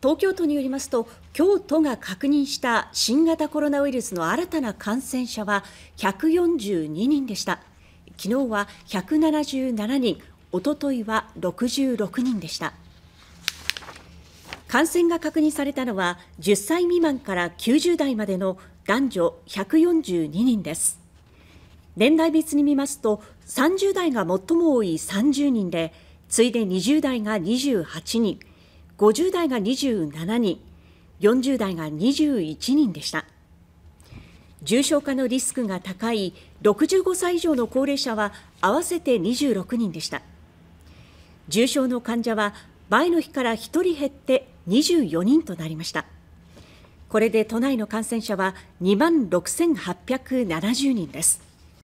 東京都によりますと京都が確認した新型コロナウイルスの新たな感染者は142人でした。昨日は177人おとといは66人でした。感染が確認されたのは10歳未満から90代までの男女142人です。年代別に見ますと30代が最も多い30人で次いで20代が28人。50代が27人、40代が21人でした。重症化のリスクが高い65歳以上の高齢者は合わせて26人でした。重症の患者は前の日から1人減って24人となりました。これで都内の感染者は2万6870人です。